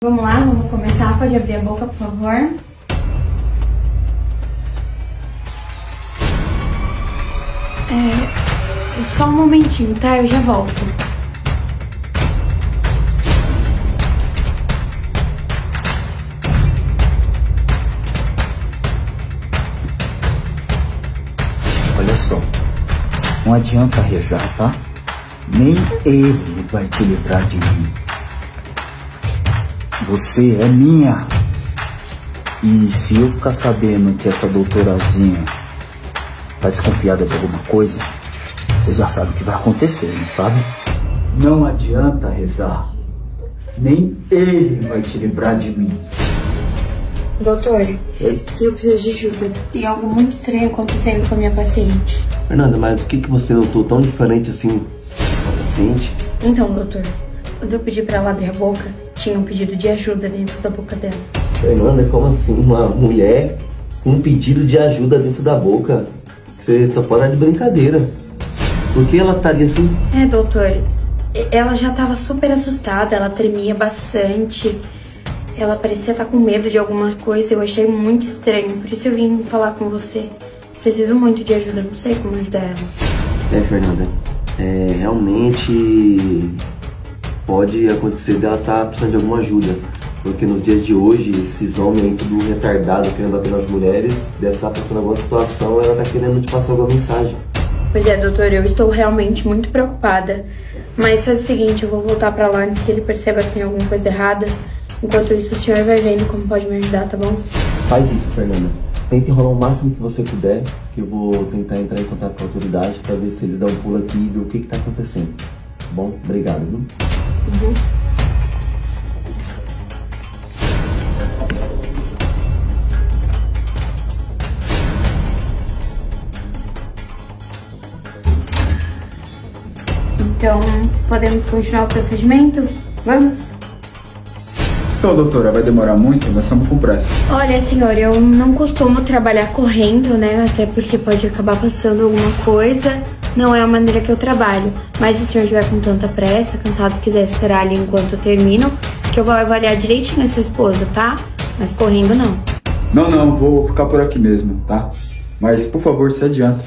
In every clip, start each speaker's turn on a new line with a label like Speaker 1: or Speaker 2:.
Speaker 1: Vamos lá, vamos começar. Pode abrir a boca, por favor. É, só um momentinho, tá? Eu já volto.
Speaker 2: Olha só, não adianta rezar, tá? Nem ele vai te livrar de mim. Você é minha. E se eu ficar sabendo que essa doutorazinha tá desconfiada de alguma coisa, você já sabe o que vai acontecer, não sabe? Não adianta rezar. Nem ele vai te livrar de mim.
Speaker 1: Doutor, eu preciso de ajuda. Tem algo muito estranho acontecendo com a minha paciente.
Speaker 3: Fernanda, mas o que, que você notou tão diferente assim com a paciente?
Speaker 1: Então, doutor, quando eu pedi pra ela abrir a boca, tinha um pedido de ajuda dentro da boca dela.
Speaker 3: Fernanda, como assim? Uma mulher com um pedido de ajuda dentro da boca? Você tá fora de brincadeira. Por que ela estaria assim?
Speaker 1: É, doutor, ela já tava super assustada, ela tremia bastante. Ela parecia estar com medo de alguma coisa, eu achei muito estranho, por isso eu vim falar com você. Preciso muito de ajuda, não sei como ajudar ela.
Speaker 3: É, Fernanda, é, realmente pode acontecer dela estar precisando de alguma ajuda. Porque nos dias de hoje, esses homens aí tudo retardado querendo bater nas mulheres, deve estar passando alguma situação ela tá querendo te passar alguma mensagem.
Speaker 1: Pois é, doutor, eu estou realmente muito preocupada. Mas faz o seguinte, eu vou voltar pra lá antes que ele perceba que tem alguma coisa errada. Enquanto isso, o senhor vai vendo como pode me ajudar, tá bom?
Speaker 3: Faz isso, Fernanda. Tenta enrolar o máximo que você puder, que eu vou tentar entrar em contato com a autoridade para ver se eles dão um pulo aqui e ver o que, que tá acontecendo. Tá bom? Obrigado, viu?
Speaker 1: Então, podemos continuar o procedimento? Vamos?
Speaker 4: Então, doutora, vai demorar muito? Nós estamos com pressa.
Speaker 1: Olha, senhor, eu não costumo trabalhar correndo, né? Até porque pode acabar passando alguma coisa. Não é a maneira que eu trabalho. Mas se o senhor estiver com tanta pressa, cansado, quiser esperar ali enquanto eu termino, que eu vou avaliar direitinho a sua esposa, tá? Mas correndo não.
Speaker 4: Não, não, vou ficar por aqui mesmo, tá? Mas, por favor, se adianta.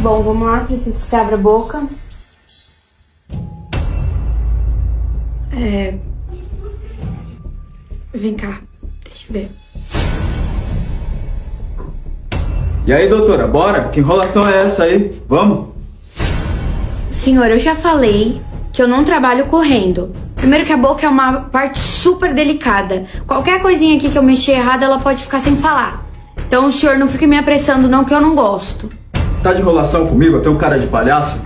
Speaker 1: Bom, vamos lá. Preciso que você abra a boca. É... Vem cá. Deixa eu ver.
Speaker 4: E aí, doutora, bora? Que enrolação é essa aí? Vamos?
Speaker 1: Senhor, eu já falei que eu não trabalho correndo. Primeiro que a boca é uma parte super delicada. Qualquer coisinha aqui que eu mexer errado, ela pode ficar sem falar. Então o senhor não fique me apressando não, que eu não gosto.
Speaker 4: Tá de enrolação comigo? Eu tenho cara de palhaço?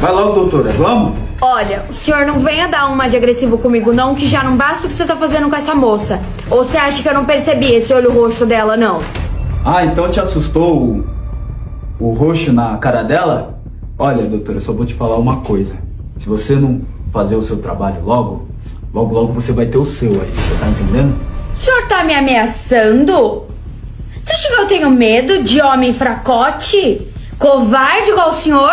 Speaker 4: Vai logo, doutora, vamos?
Speaker 1: Olha, o senhor não venha dar uma de agressivo comigo não, que já não basta o que você tá fazendo com essa moça. Ou você acha que eu não percebi esse olho roxo dela, não?
Speaker 4: Ah, então te assustou o, o roxo na cara dela? Olha, doutora, eu só vou te falar uma coisa. Se você não fazer o seu trabalho logo, logo, logo você vai ter o seu aí, você tá entendendo?
Speaker 1: O senhor tá me ameaçando? Você acha que eu tenho medo de homem fracote? Covarde igual o senhor?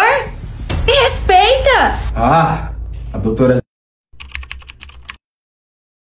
Speaker 1: Me respeita!
Speaker 4: Ah, a doutora